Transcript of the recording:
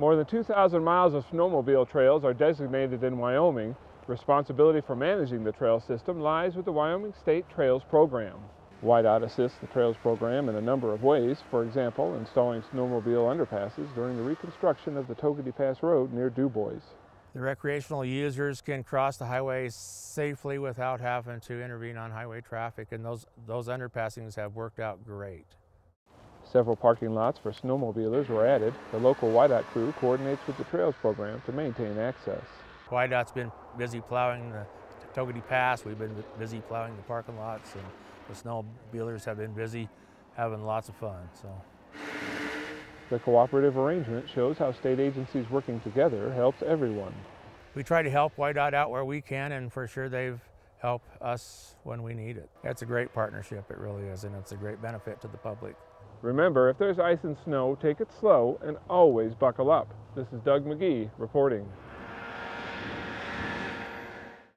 More than 2,000 miles of snowmobile trails are designated in Wyoming. Responsibility for managing the trail system lies with the Wyoming State Trails Program. WYDOT assists the Trails Program in a number of ways, for example, installing snowmobile underpasses during the reconstruction of the Togwotee Pass Road near Dubois. The recreational users can cross the highway safely without having to intervene on highway traffic, and those, those underpassings have worked out great. Several parking lots for snowmobilers were added. The local WYDOT crew coordinates with the Trails Program to maintain access. WYDOT's been busy plowing the Togwotee Pass. We've been busy plowing the parking lots, and the snowmobilers have been busy having lots of fun. So. The cooperative arrangement shows how state agencies working together helps everyone. We try to help WYDOT out where we can, and for sure they've helped us when we need it. It's a great partnership, it really is, and it's a great benefit to the public. Remember, if there's ice and snow, take it slow and always buckle up. This is Doug McGee reporting.